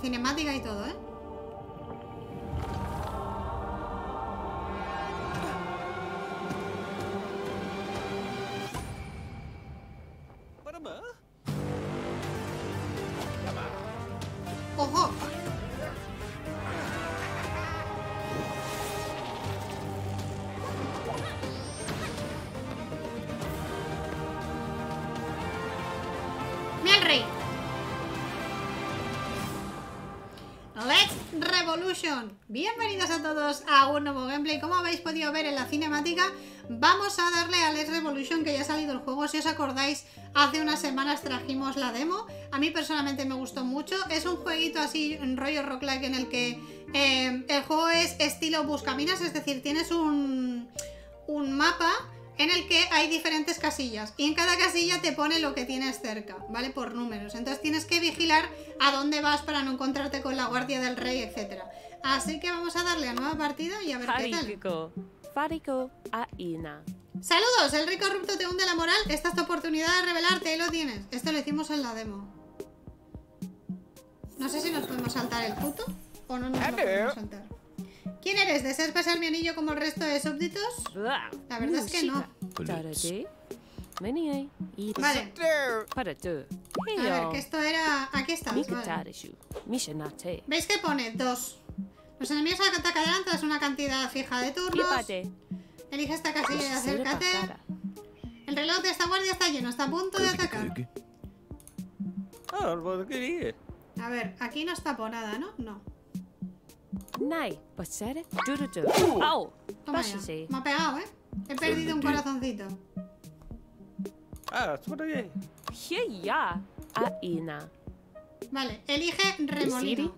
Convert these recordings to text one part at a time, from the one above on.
cinemática y todo, ¿eh? Bienvenidos a todos a un nuevo gameplay Como habéis podido ver en la cinemática Vamos a darle a Let's Revolution que ya ha salido el juego Si os acordáis, hace unas semanas trajimos la demo A mí personalmente me gustó mucho Es un jueguito así, un rollo roguelike en el que eh, el juego es estilo buscaminas Es decir, tienes un, un mapa en el que hay diferentes casillas y en cada casilla te pone lo que tienes cerca, ¿vale? Por números. Entonces tienes que vigilar a dónde vas para no encontrarte con la guardia del rey, etc. Así que vamos a darle a nueva partida y a ver qué tal. Fariko. Fariko Aina. Saludos, el rey corrupto te hunde la moral. Esta es tu oportunidad de revelarte, ahí lo tienes. Esto lo hicimos en la demo. No sé si nos podemos saltar el puto o no nos lo podemos saltar. ¿Quién eres? ¿Deseas pasar mi anillo como el resto de súbditos? La verdad es que no. Iris. Vale, a ver, que esto era... Aquí está, vale. ¿Veis que pone? Dos. Los enemigos atacarán tras una cantidad fija de turnos. Pipate. Elige esta casilla y acércate. El reloj de esta guardia está lleno, está a punto de atacar. A ver, aquí no está por nada, ¿no? No. Nai. Pasare. Turutu. Au. Toma ya. Me ha pegado, ¿eh? He perdido un corazoncito. Heya. Aina. Vale, elige Basiri. remolino.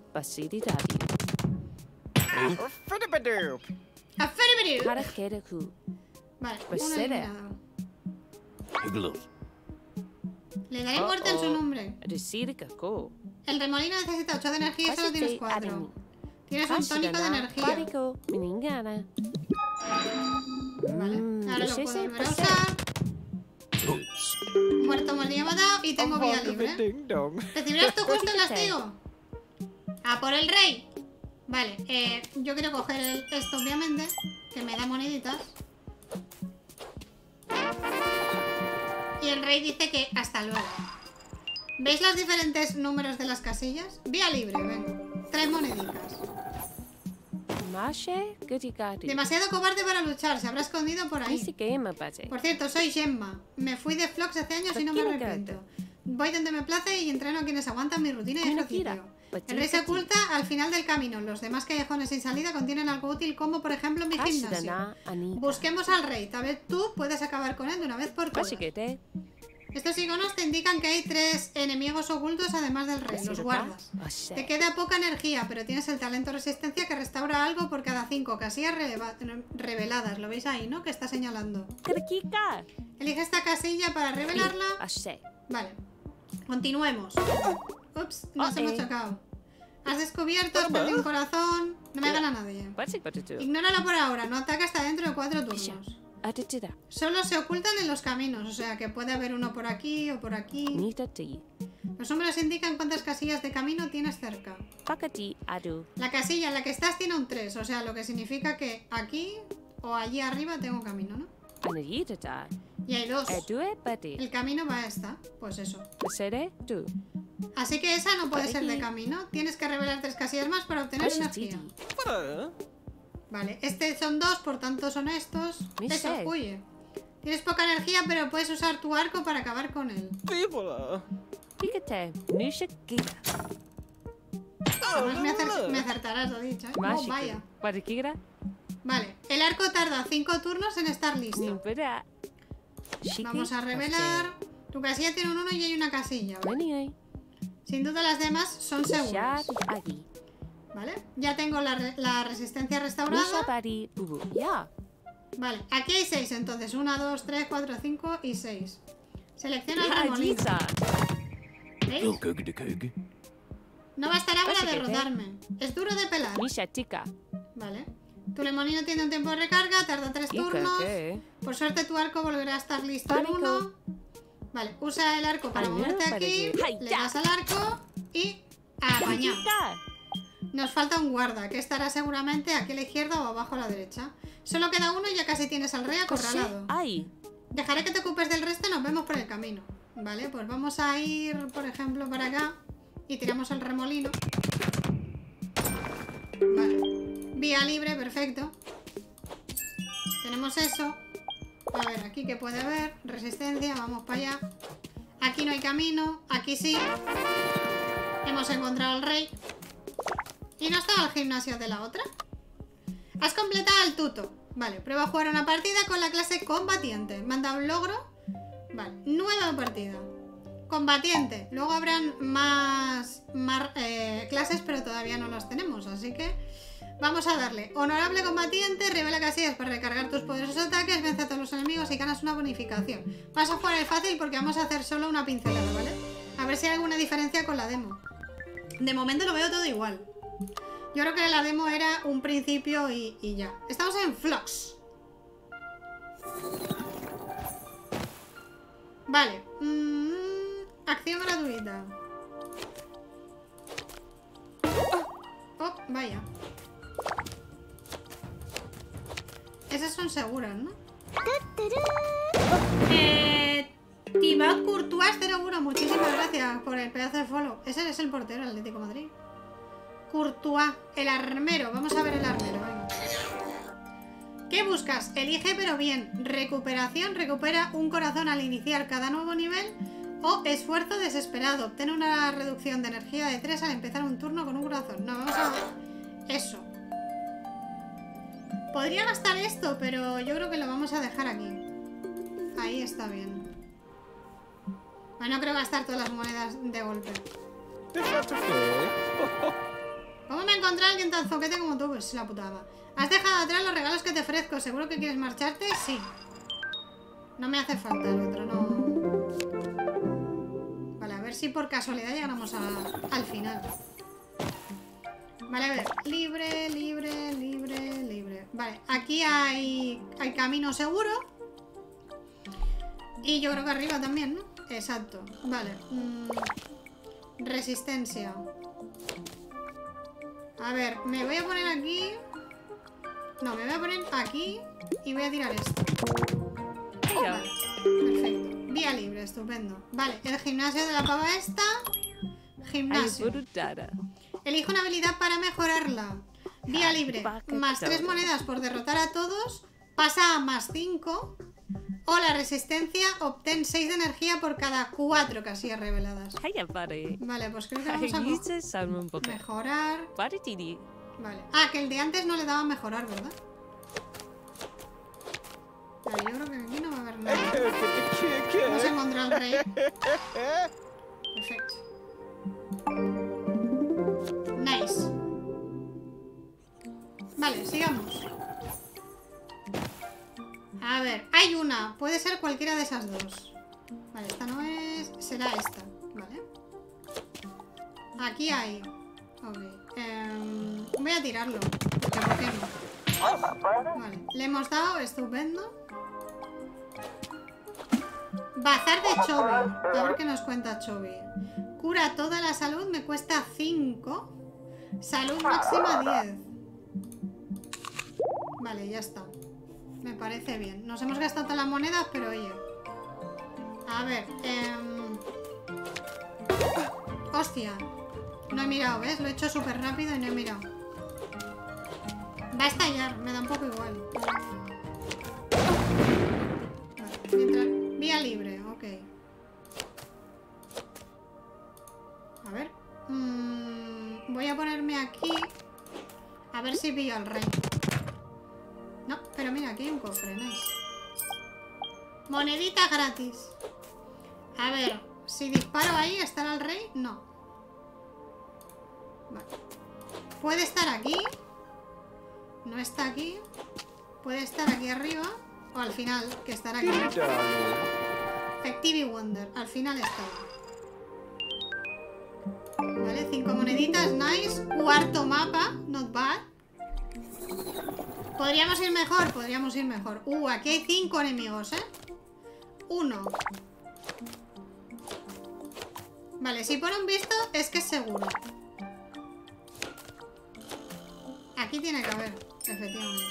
Vale, Pues será. Le daré muerte en su nombre. El remolino necesita 8 de energía y solo tienes 4. Tienes un tónico de energía. Vale, Mm, ahora lo puedo se volver a pasa. usar. Muerto, molía, matado y tengo vía libre. ¿Recibirás tú justo el castigo? A por el rey. Vale, eh, yo quiero coger el- esto, obviamente, que me da moneditas. Y el rey dice que hasta luego. ¿Veis los diferentes números de las casillas? Vía libre, venga. Tres moneditas. Demasiado cobarde para luchar, se habrá escondido por ahí. Por cierto, soy Gemma. Me fui de Flox hace años y no me arrepiento. Voy donde me place y entreno a quienes aguantan mi rutina de Mira, ejercicio. Pues El rey se oculta al final del camino. Los demás callejones sin salida contienen algo útil como, por ejemplo, mi gimnasio. Ashidana Anika. Busquemos al rey. Tal vez tú puedes acabar con él de una vez por todas. Bashigete. Estos iconos te indican que hay tres enemigos ocultos además del rey, los guardas. Te queda poca energía, pero tienes el talento resistencia que restaura algo por cada cinco casillas reveladas. Lo veis ahí, ¿no? Que está señalando. Elige esta casilla para revelarla. Vale. Continuemos. Ups, nos Oh, hemos chocado. Has descubierto, has perdido un corazón. No me gana nadie. Ignóralo por ahora, no ataca hasta dentro de cuatro turnos. Solo se ocultan en los caminos, o sea que puede haber uno por aquí o por aquí. Los números indican cuántas casillas de camino tienes cerca. La casilla en la que estás tiene un 3, o sea, lo que significa que aquí o allí arriba tengo camino, ¿no? Y hay dos. El camino va a esta, pues eso. Así que esa no puede ser de camino. Tienes que revelar tres casillas más para obtener energía. Vale, este son dos, por tanto son estos. Eso, huye. Tienes poca energía, pero puedes usar tu arco para acabar con él. Además me, acer- me acertarás, lo dicho. ¿eh? Oh, vaya. Vale, el arco tarda 5 turnos en estar listo. Vamos a revelar. Tu casilla tiene un 1 y hay una casilla. ¿vale? Sin duda las demás son seguras. ¿Vale? Ya tengo la, re- la resistencia restaurada. Vale, aquí hay 6 entonces. 1, 2, 3, 4, 5 y 6. Selecciona el remolino. ¿Veis? No bastará para derrotarme. Es duro de pelar. Tika. Vale. Tu remolino tiene un tiempo de recarga, tarda 3 turnos. Por suerte tu arco volverá a estar listo en uno. Vale, usa el arco para moverte aquí. parece- ¡Ay, Le das al arco y Apañado. Nos falta un guarda, que estará seguramente aquí a la izquierda o abajo a la derecha. Solo queda uno y ya casi tienes al rey acorralado. Ai. Dejaré que te ocupes del resto y nos vemos por el camino. Vale, pues vamos a ir, por ejemplo, para acá y tiramos el remolino. Vale. Vía libre, perfecto. Tenemos eso. A ver, aquí que puede haber. Resistencia, vamos para allá. Aquí no hay camino, aquí sí. Hemos encontrado al rey. ¿Y no estaba el gimnasio de la otra? Has completado el tuto. Vale, prueba a jugar una partida con la clase combatiente. Manda un logro. Vale, nueva partida. Combatiente. Luego habrán más, eh, clases, pero todavía no las tenemos. Así que vamos a darle. Honorable combatiente, revela casillas para recargar tus poderosos ataques, vence a todos los enemigos y ganas una bonificación. Vas a jugar el fácil porque vamos a hacer solo una pincelada, ¿vale? A ver si hay alguna diferencia con la demo. De momento lo veo todo igual. Yo creo que la demo era un principio y, ya. Estamos en Flux. Vale. Mm, acción gratuita. Oh, vaya. Esas son seguras, ¿no? Eh, Thibaut Courtois 01, muchísimas gracias por el pedazo de follow. Ese es el portero del Atlético de Madrid. Courtois, el armero. Vamos a ver el armero. venga. ¿Qué buscas? Elige pero bien. Recuperación, recupera un corazón al iniciar cada nuevo nivel. O esfuerzo desesperado. Obtiene una reducción de energía de 3 al empezar un turno con un corazón. No, vamos a... Eso. Podría gastar esto, pero yo creo que lo vamos a dejar aquí. Ahí está bien. Bueno, no creo gastar todas las monedas de golpe. ¿Cómo me encontré a alguien tan zoquete como tú? Pues la putada. ¿Has dejado atrás los regalos que te ofrezco? ¿Seguro que quieres marcharte? Sí. No me hace falta el otro, no. Vale, a ver si por casualidad llegamos a- al final. Vale, a ver. Libre, libre, libre, libre. Vale, aquí hay, hay camino seguro. Y yo creo que arriba también, ¿no? Exacto. Vale. mm, resistencia. A ver, me voy a poner aquí. No, me voy a poner aquí y voy a tirar esto. Vale, perfecto. Vía libre, estupendo. Vale, el gimnasio de la pava esta. Gimnasio. Elijo una habilidad para mejorarla. Vía libre. Más 3 Tower. monedas por derrotar a todos. Pasa a más 5. O la resistencia obtén 6 de energía por cada 4 casillas reveladas. Vale, pues creo que vamos a mejorar. Vale. Ah, que el de antes no le daba a mejorar, ¿verdad? Vale, yo creo que aquí no va a haber nada. Vamos a encontrar al rey. Perfecto. Vale, sigamos. A ver, hay una. Puede ser cualquiera de esas dos. Vale, esta no es... Será esta. Vale. Aquí hay. Ok. em, voy a tirarlo. Vale. Le hemos dado. Estupendo. Bazar de Chobi. A ver qué nos cuenta Chobi. Cura toda la salud, me cuesta 5. Salud máxima 10. Vale, ya está. Me parece bien. Nos hemos gastado todas las monedas, pero oye. A ver. em, Hostia. No he mirado, ¿ves? Lo he hecho súper rápido y no he mirado. Va a estallar, me da un poco igual. Vale, Vía libre, ok. A ver. Mm, voy a ponerme aquí. A ver si pillo al rey. No, pero mira, aquí hay un cofre, nice. Monedita gratis. A ver, si disparo ahí, ¿estará el rey? No. Vale. Puede estar aquí. No está aquí. Puede estar aquí arriba. O al final, que estará aquí. Effective Wonder. Al final está. Vale, cinco moneditas, nice. Cuarto mapa, not bad. Podríamos ir mejor, podríamos ir mejor. Uh, aquí hay cinco enemigos, ¿eh? Uno. Vale, si por un visto es que es seguro. Aquí tiene que haber, efectivamente.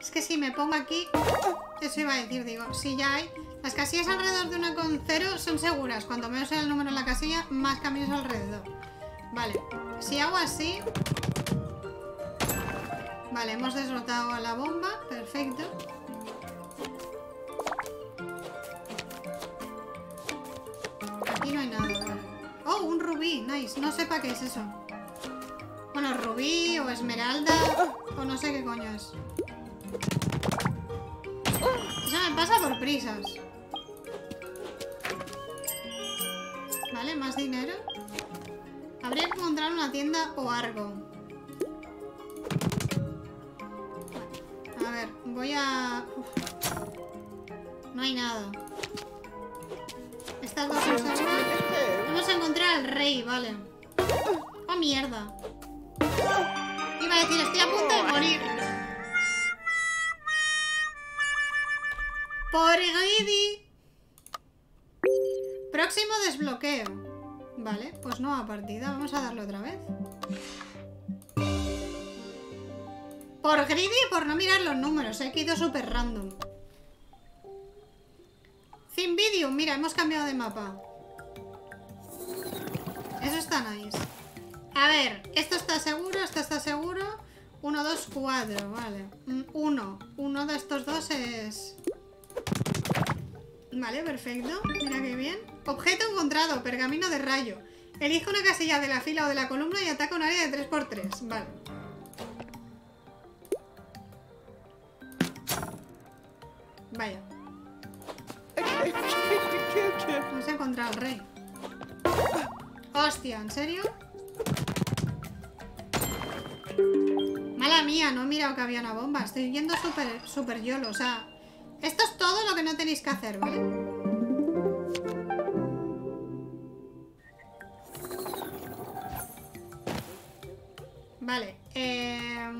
Es que si me pongo aquí ¡oh! Eso iba a decir, digo, si ya hay Las casillas alrededor de una con cero son seguras. Cuanto menos sea el número en la casilla, más caminos alrededor. Vale, si hago así... Vale, hemos derrotado a la bomba, perfecto. Aquí no hay nada. Oh, un rubí, nice. No sé qué es eso. Bueno, rubí o esmeralda o no sé qué coño es. Eso me pasa por prisas. Vale, más dinero. Habría que encontrar una tienda o algo. A ver, voy a... Uf. No hay nada. Estas dos seguras. Vamos a encontrar al rey, vale. Oh, mierda. Iba a decir, estoy a punto de morir. Por greedy. Próximo desbloqueo. Vale, pues nueva partida. Vamos a darle otra vez. Por greedy y por no mirar los números. He ido súper random. Cymbidium, mira, hemos cambiado de mapa. Eso está nice. A ver, esto está seguro, esto está seguro. 1, 2, 4, vale. 1. Uno de estos dos es... Vale, perfecto. Mira qué bien. Objeto encontrado, pergamino de rayo. Elige una casilla de la fila o de la columna y ataca un área de 3x3. Vale. Vaya. Vamos a encontrar al rey. Hostia, ¿en serio? Mala mía, no he mirado que había una bomba. Estoy yendo súper súper yolo. O sea, esto es todo lo que no tenéis que hacer, ¿vale? Vale, eh...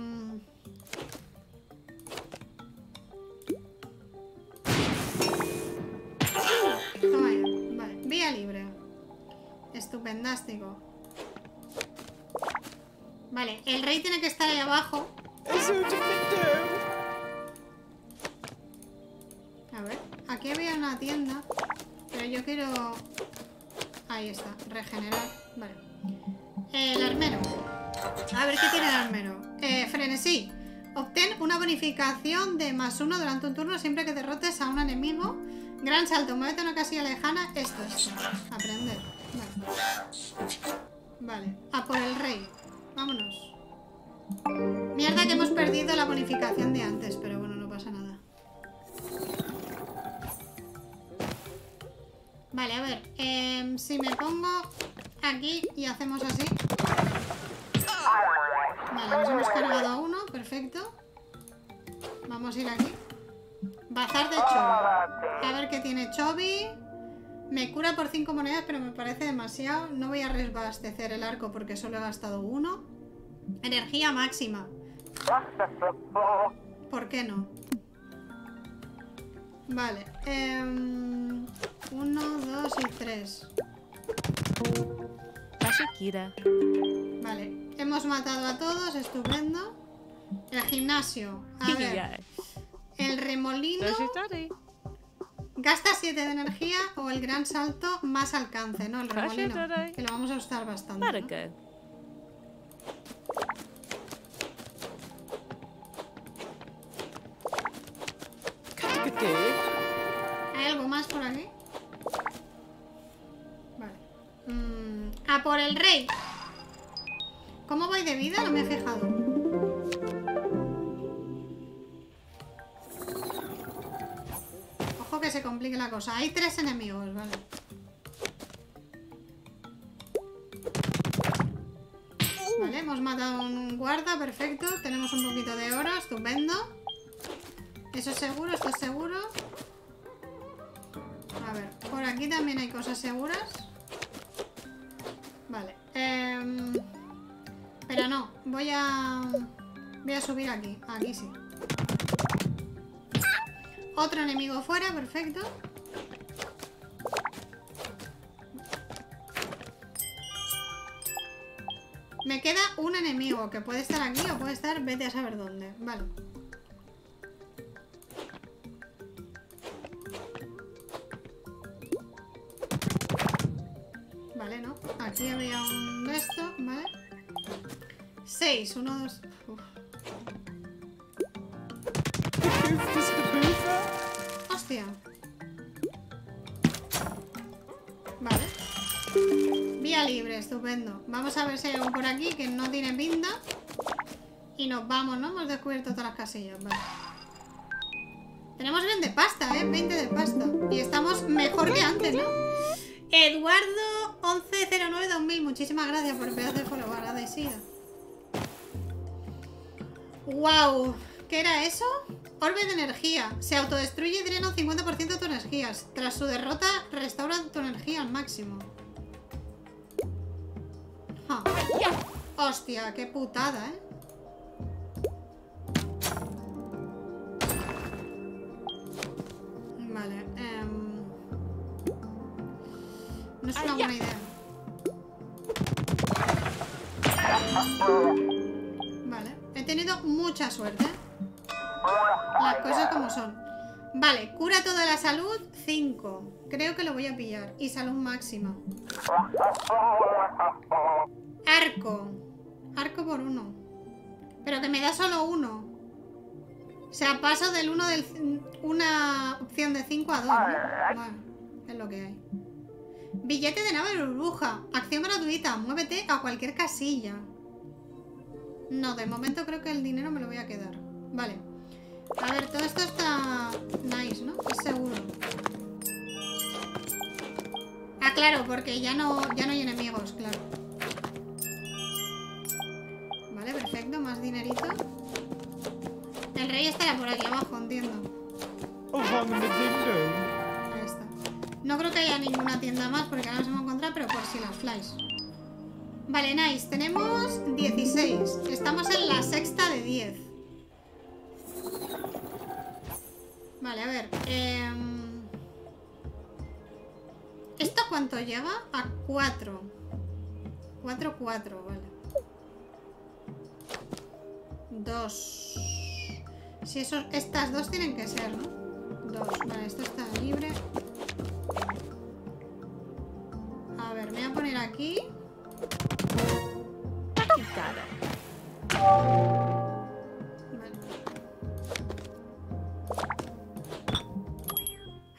Toma ya. Vale, vía libre. Estupendástico. Vale, el rey tiene que estar ahí abajo. Aquí había una tienda. Pero yo quiero... Ahí está, regenerar. Vale. El armero. A ver qué tiene el armero. Eh, frenesí. Obtén una bonificación de más uno durante un turno siempre que derrotes a un enemigo. Gran salto, muévete a una casilla lejana. Esto es. Aprender. Vale. Vale. A por el rey. Vámonos. Mierda que hemos perdido la bonificación de antes, pero Vale, a ver. em, si me pongo aquí y hacemos así. Vale, nos hemos cargado a uno, perfecto. Vamos a ir aquí. Bazar de Chobi. A ver qué tiene Chobi. Me cura por 5 monedas, pero me parece demasiado. No voy a reabastecer el arco porque solo he gastado uno. Energía máxima. ¿Por qué no? Vale. em, uno, dos y tres. Shakira. Vale. Hemos matado a todos, estupendo. El gimnasio. A ver. El remolino. Gasta 7 de energía o el gran salto más alcance, ¿no? El remolino. Que lo vamos a usar bastante. ¿no? ¿Cómo voy de vida? No me he fijado. Ojo que se complique la cosa. Hay tres enemigos, vale. Vale, hemos matado a un guarda, perfecto. Tenemos un poquito de oro, estupendo. Eso es seguro, esto es seguro. A ver, por aquí también hay cosas seguras. Voy a... Voy a subir aquí. Aquí sí. Otro enemigo fuera, perfecto. Me queda un enemigo que puede estar aquí o puede estar vete a saber dónde. Vale. 6, 1, 2. Hostia. Vale. Vía libre, estupendo. Vamos a ver si hay algo por aquí que no tiene pinta. Y nos vamos, ¿no? Hemos descubierto todas las casillas, vale. Tenemos 20 de pasta, ¿eh? 20 de pasta. Y estamos mejor que antes, ¿no? Eduardo 1109-2000, muchísimas gracias por el pedazo de follow, agradecida. ¡Wow! ¿Qué era eso? Orbe de energía. Se autodestruye y drena un 50% de tu energías. Tras su derrota, restaura tu energía al máximo. Ja. Hostia, qué putada, ¿eh? Vale, em, No es una buena idea. He tenido mucha suerte. Las cosas como son. Vale, cura toda la salud, 5. Creo que lo voy a pillar. Y salud máxima. Arco. Arco por uno. Pero que me da solo uno. O sea, paso del 1 del una opción de 5 a 2, ¿no? Es lo que hay. Billete de nave burbuja. Acción gratuita. Muévete a cualquier casilla. No, de momento creo que el dinero me lo voy a quedar. Vale. A ver, todo esto está nice, ¿no? Es seguro. Ah, claro, porque ya no, ya no hay enemigos, claro. Vale, perfecto, más dinerito. El rey estará por aquí abajo, entiendo. Ahí está. No creo que haya ninguna tienda más porque ahora nos hemos encontrado, pero por si las flies. Vale, nice. Tenemos 16. Estamos en la sexta de 10. Vale, a ver. em, ¿Esto cuánto llega? A 4. 4, 4, vale. 2. Si eso, estas dos tienen que ser, ¿no? 2. Vale, esto está libre. A ver, me voy a poner aquí. Vale.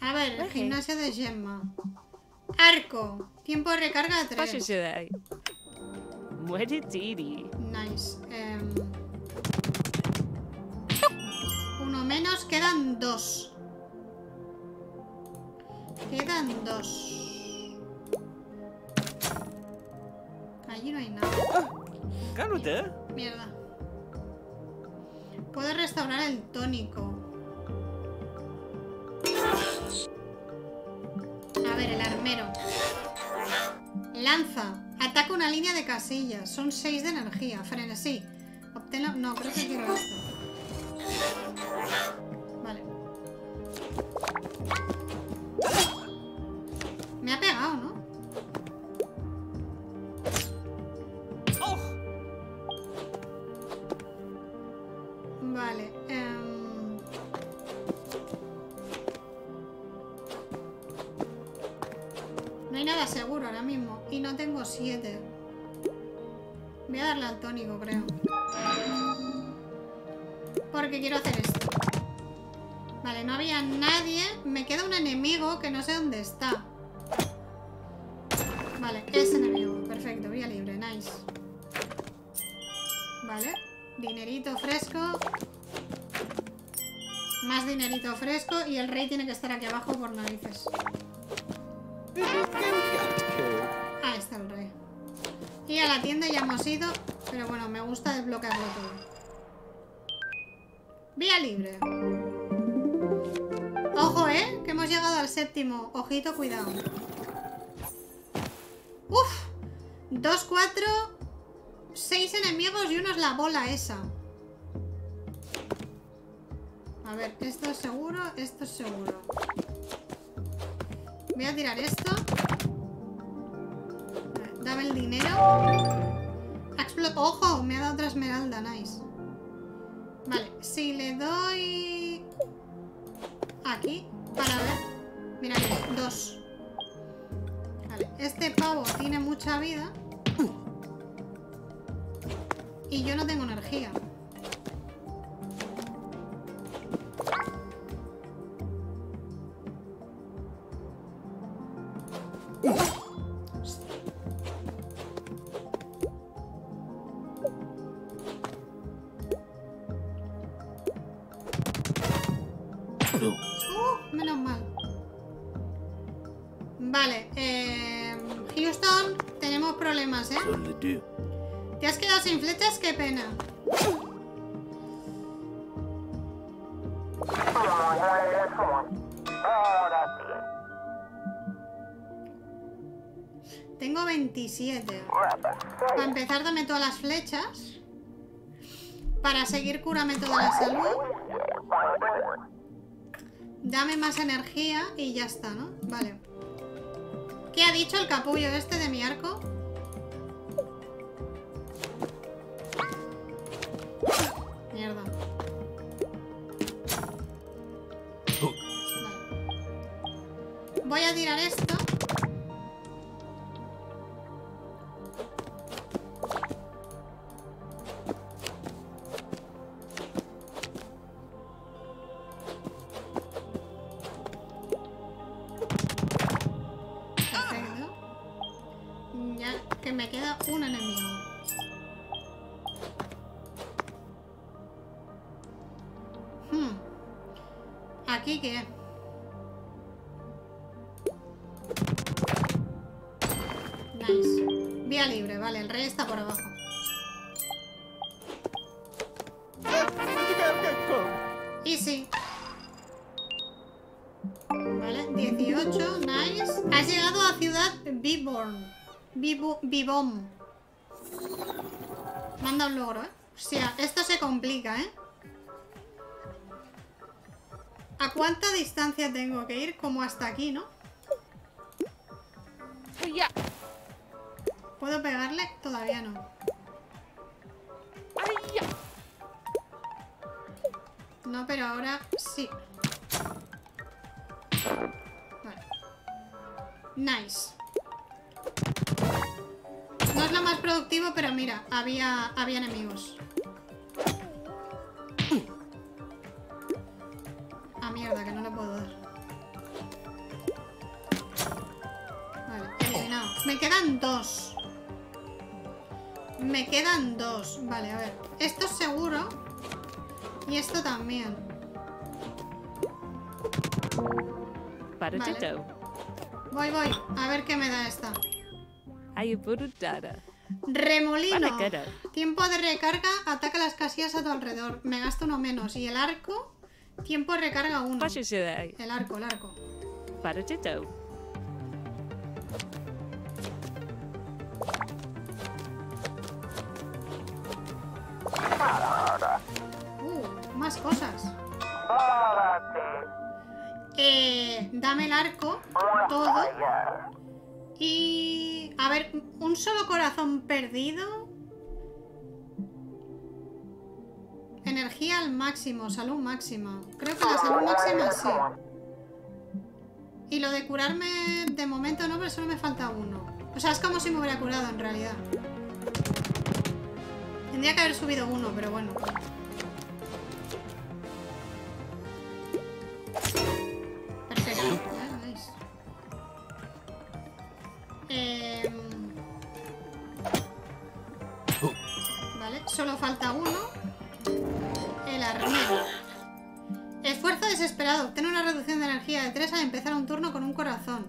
A ver, gimnasio de Gemma. Arco. Tiempo de recarga de 3. Fácese de ahí. Muere Didi. Nice. Em, uno menos, quedan dos. Quedan dos. Allí no hay nada. Mierda. Puedo restaurar el tónico. A ver, el armero. Lanza. Ataca una línea de casillas. Son 6 de energía. Frenesí. Obténlo. No, creo que quiero esto. Mismo. Y no tengo siete. Voy a darle al tónico, creo. Porque quiero hacer esto. Vale, no había nadie. Me queda un enemigo que no sé dónde está. Vale, ese enemigo. Perfecto, vía libre. Nice. Vale. Dinerito fresco. Más dinerito fresco. Y el rey tiene que estar aquí abajo por narices. Tienda ya hemos ido. Pero bueno, me gusta desbloquearlo todo. Vía libre. Ojo, ¿eh? Que hemos llegado al séptimo. Ojito, cuidado. Uf. Dos, cuatro... Seis enemigos y uno es la bola esa. A ver, esto es seguro, esto es seguro. Voy a tirar esto. El dinero. explotado. ¡Ojo! Me ha dado otra esmeralda, nice. Vale, si le doy... Aquí, para ver... Mira que dos. Vale, este pavo tiene mucha vida. Y yo no tengo energía. Uh, menos mal. Vale, eh, Houston, tenemos problemas, ¿eh? Te has quedado sin flechas, qué pena. Tengo 27. Para empezar, dame todas las flechas. Para seguir, cúrame toda la salud. Dame más energía y ya está, ¿no? Vale. ¿Qué ha dicho el capullo este de mi arco? Mierda. Vale. Voy a tirar esto. Un enemigo. Hmm. ¿Aquí qué? Nice. Vía libre, vale, el rey está por abajo. Bibom. Manda un logro, ¿eh? Hostia, esto se complica, ¿eh? ¿A cuánta distancia tengo que ir? Como hasta aquí, ¿no? Hiya! ¿Puedo pegarle? Todavía no. No, pero ahora sí. Vale. Nice. Lo más productivo, pero mira, había, había enemigos. Ah, mierda, que no le puedo dar. Vale, eliminado. Me quedan dos. Me quedan dos. Vale, a ver. Esto es seguro. Y esto también. Baratito. Voy, voy. A ver qué me da Remolino. Tiempo de recarga. Ataca las casillas a tu alrededor. Me gasto uno menos. Y el arco. Tiempo de recarga uno. El arco, el arco. Baratito. Uh, más cosas. Eh, dame el arco. Todo. Y... A ver, un solo corazón perdido. Energía al máximo, salud máxima. Creo que la salud máxima sí. Y lo de curarme de momento no, pero solo me falta uno. O sea, es como si me hubiera curado en realidad. Tendría que haber subido uno, pero bueno. Solo falta uno. El armero. Esfuerzo desesperado. Obtener una reducción de energía de 3 al empezar un turno con un corazón.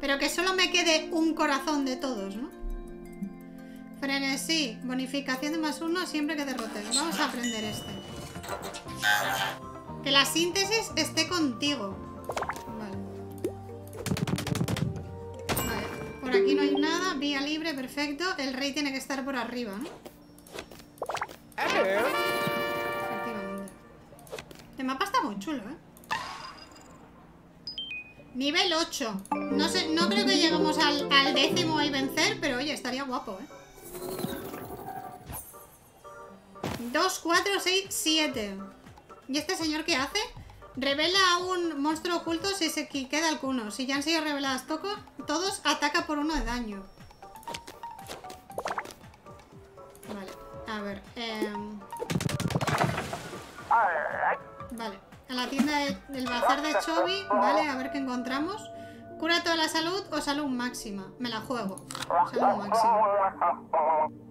Pero que solo me quede un corazón de todos, ¿no? Frenesí. Bonificación de más uno siempre que derrotes. Vamos a aprender este. Que la síntesis esté contigo. Vale. Vale. Por aquí no hay nada. Vía libre, perfecto. El rey tiene que estar por arriba, ¿no? El mapa está muy chulo, ¿eh? Nivel 8. No sé, no creo que lleguemos al, al décimo y vencer, pero oye, estaría guapo, ¿eh? 2, 4, 6, 7. ¿Y este señor qué hace? Revela a un monstruo oculto si se queda alguno. Si ya han sido reveladas todos, ataca por uno de daño. A ver. em, Vale, en la tienda de- del bazar de Chovy, vale, a ver qué encontramos. Cura toda la salud o salud máxima. Me la juego. Salud máxima.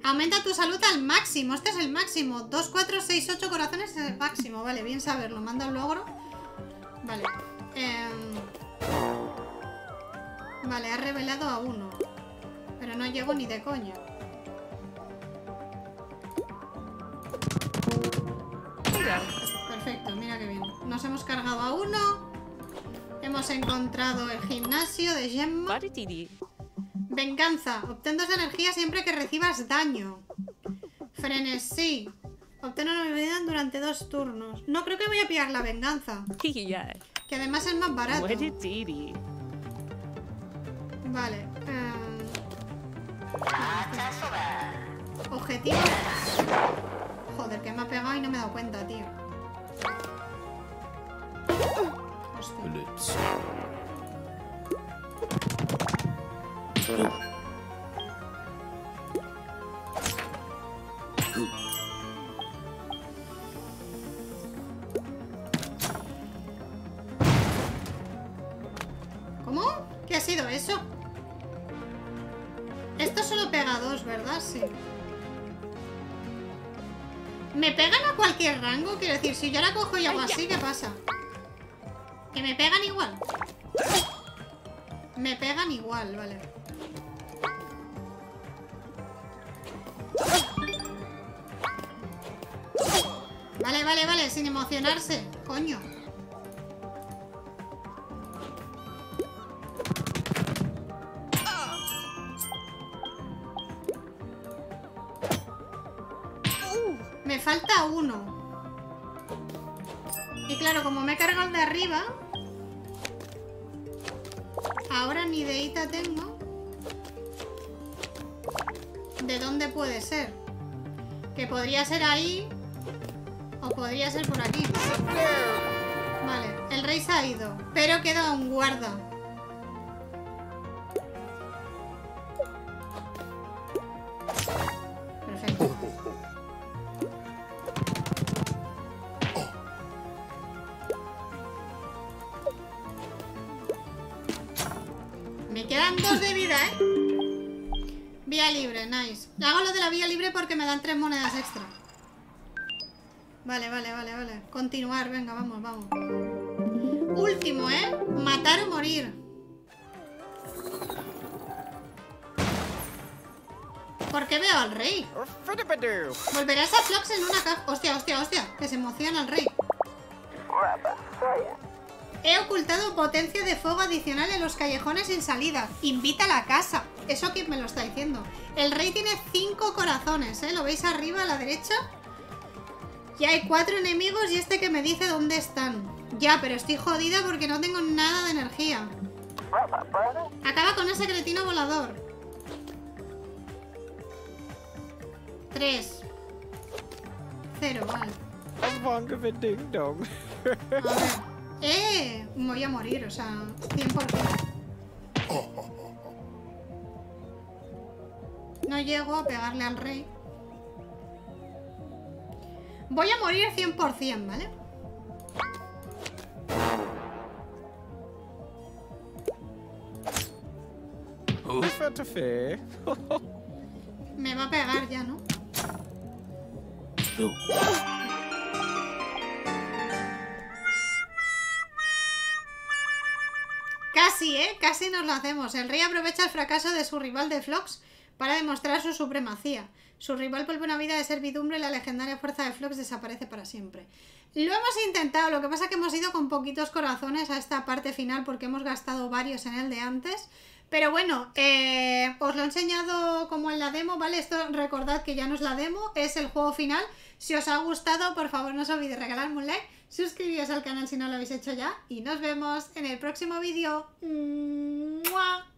Aumenta tu salud al máximo. Este es el máximo. 2, 4, 6, 8 corazones es el máximo. Vale, bien saberlo. Manda un logro. Vale. em, Vale, ha revelado a uno. Pero no llego ni de coña. Perfecto, mira qué bien. Nos hemos cargado a uno. Hemos encontrado el gimnasio de Gemma. Venganza. Obtén dos energías siempre que recibas daño. Frenesí. Obtén una vida durante dos turnos. No creo que voy a pillar la venganza. Que además es más barato. Vale. em, Objetivo. Joder, que me ha pegado y no me he dado cuenta, tío. Hostia. Coño. Me falta uno. Y claro, como me he cargado el de arriba, ahora ni deita tengo. ¿De dónde puede ser? Que podría ser ahí podría ser por aquí. Vale, el rey se ha ido, pero queda un guarda. Perfecto. Me quedan dos de vida, ¿eh? Vía libre, nice. Hago lo de la vía libre porque me dan tres monedas. Vale, vale, vale, vale. Continuar, venga, vamos, vamos. Último, ¿eh? Matar o morir. ¿Por qué veo al rey? Volverás a Flox en una caja. Hostia, hostia, hostia. Que se emociona el rey. He ocultado potencia de fuego adicional en los callejones sin salida. Invita a la casa. Eso quién me lo está diciendo. El rey tiene cinco corazones, ¿eh? ¿Lo veis arriba a la derecha? Y hay cuatro enemigos y este que me dice dónde están. Ya, pero estoy jodida porque no tengo nada de energía. Acaba con ese cretino volador. Tres. Cero, vale. A ver. ¡Eh! Voy a morir, o sea, 100%. No llego a pegarle al rey. Voy a morir 100%, ¿vale? Me va a pegar ya, ¿no? Casi, ¿eh? Casi nos lo hacemos. El rey aprovecha el fracaso de su rival de Flox para demostrar su supremacía. Su rival vuelve una vida de servidumbre y la legendaria fuerza de Flox desaparece para siempre. Lo hemos intentado, lo que pasa es que hemos ido con poquitos corazones a esta parte final porque hemos gastado varios en el de antes. Pero bueno, eh, os lo he enseñado como en la demo, ¿vale? Esto recordad que ya no es la demo, es el juego final. Si os ha gustado, por favor no os olvidéis regalarme un like, suscribiros al canal si no lo habéis hecho ya y nos vemos en el próximo vídeo. ¡Mua!